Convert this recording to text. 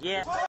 Yeah.